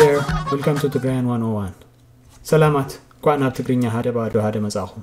there. Welcome to Tigrayan 101. Salamat. Kwa na Tigrinya hada ba do hada mazahum.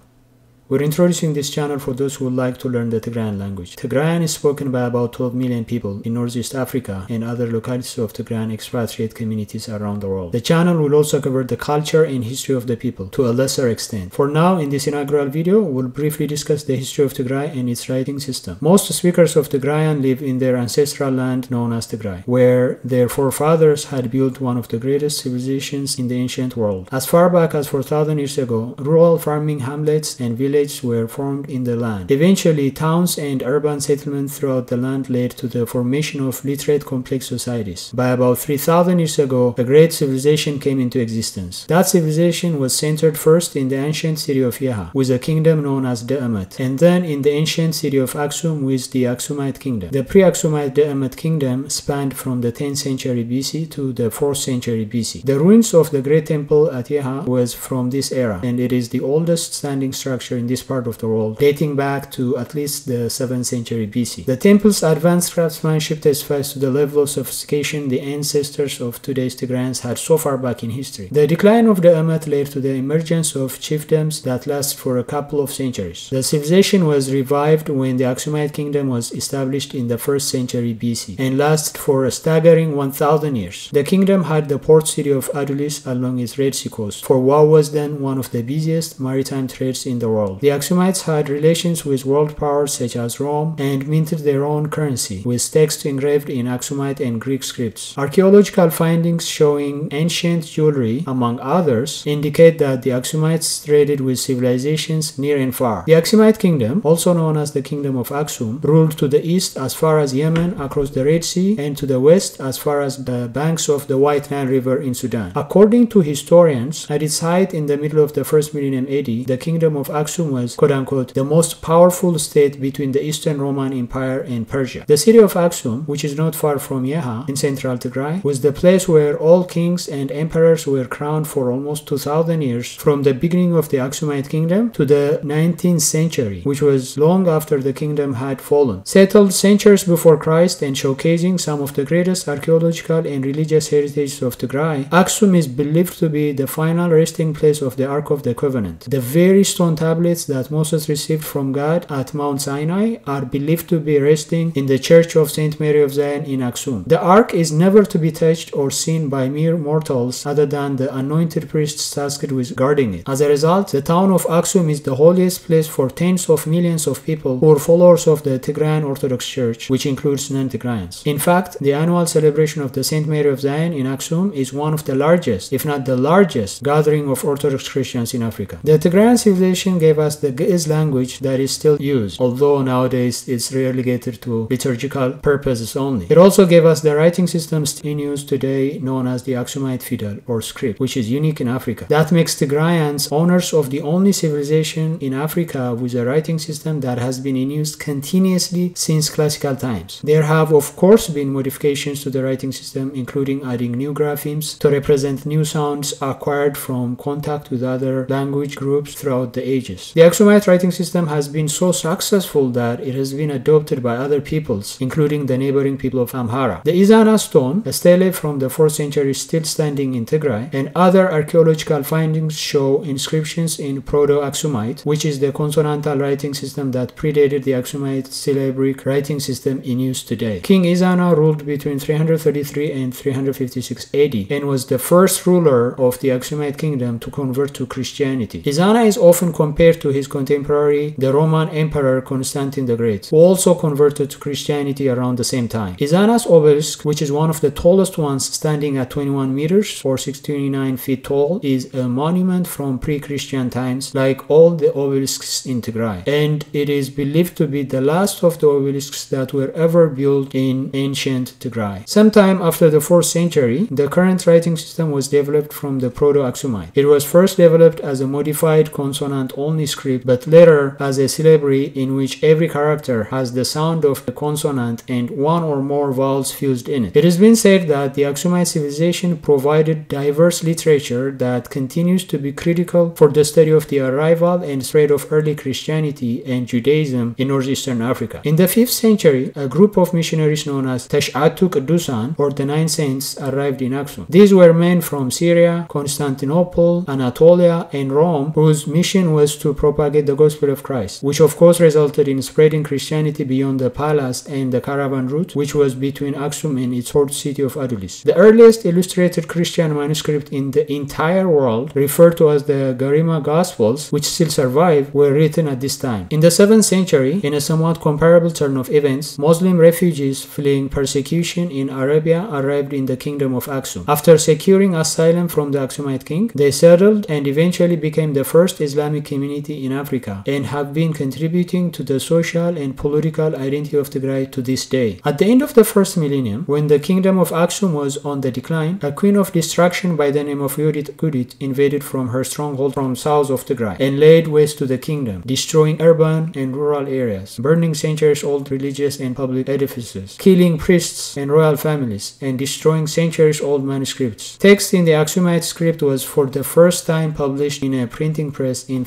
We're introducing this channel for those who would like to learn the Tigrayan language. Tigrayan is spoken by about 12 million people in Northeast Africa and other localities of Tigrayan expatriate communities around the world. The channel will also cover the culture and history of the people to a lesser extent. For now, in this inaugural video, we'll briefly discuss the history of Tigray and its writing system. Most speakers of Tigrayan live in their ancestral land known as Tigray, where their forefathers had built one of the greatest civilizations in the ancient world. As far back as 4,000 years ago, rural farming hamlets and villages were formed in the land. Eventually, towns and urban settlements throughout the land led to the formation of literate complex societies. By about 3000 years ago, a great civilization came into existence. That civilization was centered first in the ancient city of Yeha, with a kingdom known as Da'amat, and then in the ancient city of Aksum with the Aksumite kingdom. The pre-Aksumite Da'amat kingdom spanned from the 10th century BC to the 4th century BC. The ruins of the great temple at Yeha was from this era, and it is the oldest standing structure in this part of the world, dating back to at least the 7th century BC. The temple's advanced craftsmanship testifies to the level of sophistication the ancestors of today's Tigrayans had so far back in history. The decline of Da'amat led to the emergence of chiefdoms that last for a couple of centuries. The civilization was revived when the Aksumite kingdom was established in the 1st century BC and lasted for a staggering 1000 years. The kingdom had the port city of Adulis along its Red Sea coast, for what was then one of the busiest maritime trades in the world. The Aksumites had relations with world powers such as Rome and minted their own currency, with text engraved in Aksumite and Greek scripts. Archaeological findings showing ancient jewelry, among others, indicate that the Aksumites traded with civilizations near and far. The Aksumite kingdom, also known as the Kingdom of Aksum, ruled to the east as far as Yemen across the Red Sea and to the west as far as the banks of the White Nile River in Sudan. According to historians, at its height in the middle of the first millennium AD, the Kingdom of Was quote unquote the most powerful state between the Eastern Roman Empire and Persia. The city of Aksum, which is not far from Yeha in central Tigray, was the place where all kings and emperors were crowned for almost 2000 years from the beginning of the Aksumite kingdom to the 19th century, which was long after the kingdom had fallen. Settled centuries before Christ and showcasing some of the greatest archaeological and religious heritages of Tigray, Aksum is believed to be the final resting place of the Ark of the Covenant. The very stone tablets that Moses received from God at Mount Sinai are believed to be resting in the Church of St. Mary of Zion in Aksum. The Ark is never to be touched or seen by mere mortals other than the anointed priests tasked with guarding it. As a result, the town of Aksum is the holiest place for tens of millions of people who are followers of the Tigrayan Orthodox Church, which includes non-Tigrayans. In fact, the annual celebration of the St. Mary of Zion in Aksum is one of the largest, if not the largest, gathering of Orthodox Christians in Africa. The Tigrayan civilization gave us the Ge'ez language that is still used, although nowadays it's relegated to liturgical purposes only. It also gave us the writing systems in use today known as the Aksumite Fidel or script, which is unique in Africa. That makes the Tigrayans owners of the only civilization in Africa with a writing system that has been in use continuously since classical times. There have of course been modifications to the writing system including adding new graphemes to represent new sounds acquired from contact with other language groups throughout the ages. The Aksumite writing system has been so successful that it has been adopted by other peoples, including the neighboring people of Amhara. The Ezana stone, a stele from the 4th century still standing in Tigray, and other archaeological findings show inscriptions in Proto-Aksumite, which is the consonantal writing system that predated the Aksumite syllabic writing system in use today. King Ezana ruled between 333 and 356 AD and was the first ruler of the Aksumite kingdom to convert to Christianity. Ezana is often compared to his contemporary, the Roman Emperor Constantine the Great, who also converted to Christianity around the same time. Ezana's obelisk, which is one of the tallest ones standing at 21 meters or 629 feet tall, is a monument from pre-Christian times like all the obelisks in Tigray. And it is believed to be the last of the obelisks that were ever built in ancient Tigray. Sometime after the 4th century, the current writing system was developed from the Proto-Aksumite. It was first developed as a modified consonant-only script, but later as a syllabary in which every character has the sound of a consonant and one or more vowels fused in it. It has been said that the Aksumite civilization provided diverse literature that continues to be critical for the study of the arrival and spread of early Christianity and Judaism in northeastern Africa. In the 5th century, a group of missionaries known as Tash'atu Dusan or the Nine Saints arrived in Aksum. These were men from Syria, Constantinople, Anatolia, and Rome whose mission was to propagate the gospel of Christ, which of course resulted in spreading Christianity beyond the palace and the caravan route, which was between Aksum and its port city of Adulis. The earliest illustrated Christian manuscript in the entire world, referred to as the Garima Gospels, which still survive, were written at this time. In the 7th century, in a somewhat comparable turn of events, Muslim refugees fleeing persecution in Arabia arrived in the kingdom of Aksum. After securing asylum from the Aksumite king, they settled and eventually became the first Islamic community in Africa and have been contributing to the social and political identity of Tigray to this day. At the end of the first millennium, when the kingdom of Aksum was on the decline, a queen of destruction by the name of Yodit Gudit invaded from her stronghold from south of Tigray and laid waste to the kingdom, destroying urban and rural areas, burning centuries-old religious and public edifices, killing priests and royal families, and destroying centuries-old manuscripts. Text in the Aksumite script was for the first time published in a printing press in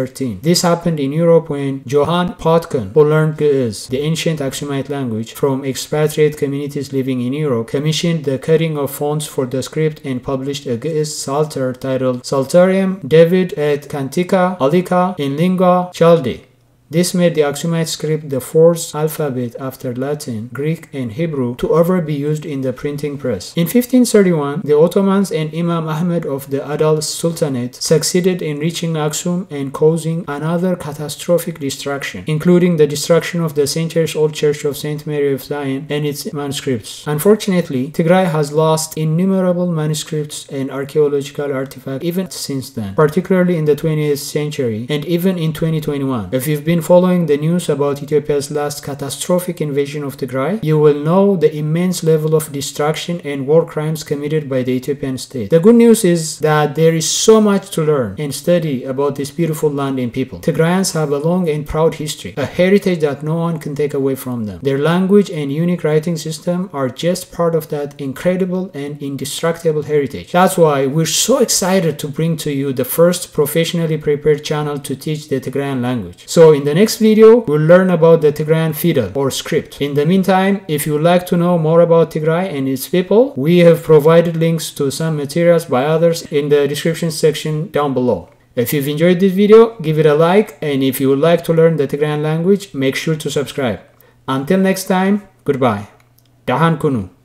1513. This happened in Europe when Johann Potken, who learned Ge'ez, the ancient Aksumite language, from expatriate communities living in Europe, commissioned the cutting of fonts for the script and published a Ge'ez psalter titled Psalterium David et Cantica Aliqua in Lingua Chaldea. This made the Aksumite script the fourth alphabet after Latin, Greek, and Hebrew to ever be used in the printing press. In 1531, the Ottomans and Imam Ahmed of the Adal Sultanate succeeded in reaching Aksum and causing another catastrophic destruction, including the destruction of the centuries-old Church of St. Mary of Zion and its manuscripts. Unfortunately, Tigray has lost innumerable manuscripts and archaeological artifacts even since then, particularly in the 20th century and even in 2021. If you've been following the news about Ethiopia's last catastrophic invasion of Tigray, you will know the immense level of destruction and war crimes committed by the Ethiopian state. The good news is that there is so much to learn and study about this beautiful land and people. Tigrayans have a long and proud history, a heritage that no one can take away from them. Their language and unique writing system are just part of that incredible and indestructible heritage. That's why we're so excited to bring to you the first professionally prepared channel to teach the Tigrayan language. So in the next video, we'll learn about the Tigrayan Fidel or script. In the meantime, if you'd like to know more about Tigray and its people, we have provided links to some materials by others in the description section down below. If you've enjoyed this video, give it a like and if you would like to learn the Tigrayan language, make sure to subscribe. Until next time, goodbye. Dahan Kunu.